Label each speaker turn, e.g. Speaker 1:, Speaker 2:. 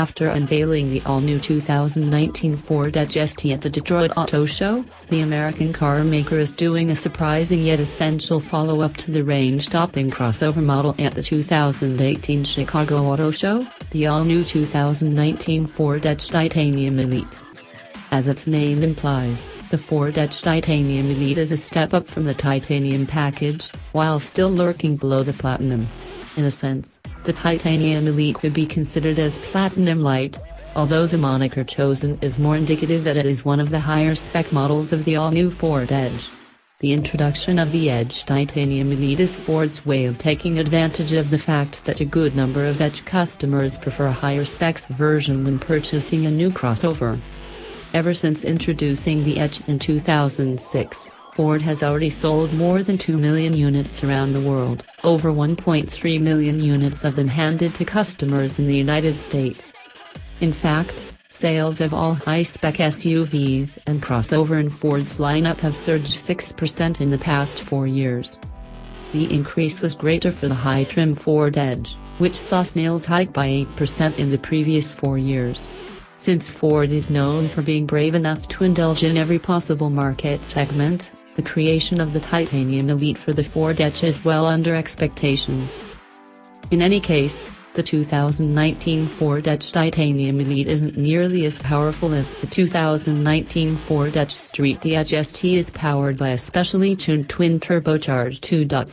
Speaker 1: After unveiling the all-new 2019 Ford Edge ST at the Detroit Auto Show, the American car maker is doing a surprising yet essential follow-up to the range-topping crossover model at the 2018 Chicago Auto Show, the all-new 2019 Ford Edge Titanium Elite. As its name implies, the Ford Edge Titanium Elite is a step up from the titanium package, while still lurking below the platinum. In a sense, the Titanium Elite could be considered as Platinum Lite, although the moniker chosen is more indicative that it is one of the higher spec models of the all-new Ford Edge. The introduction of the Edge Titanium Elite is Ford's way of taking advantage of the fact that a good number of Edge customers prefer a higher specs version when purchasing a new crossover. Ever since introducing the Edge in 2006, Ford has already sold more than 2 million units around the world, over 1.3 million units of them handed to customers in the United States. In fact, sales of all high-spec SUVs and crossover in Ford's lineup have surged 6% in the past four years. The increase was greater for the high-trim Ford Edge, which saw sales hike by 8% in the previous four years. Since Ford is known for being brave enough to indulge in every possible market segment, the creation of the Titanium Elite for the Ford Edge is well under expectations. In any case, the 2019 Ford Edge Titanium Elite isn't nearly as powerful as the 2019 Ford Edge Street. The Edge ST is powered by a specially tuned twin turbocharged 2.0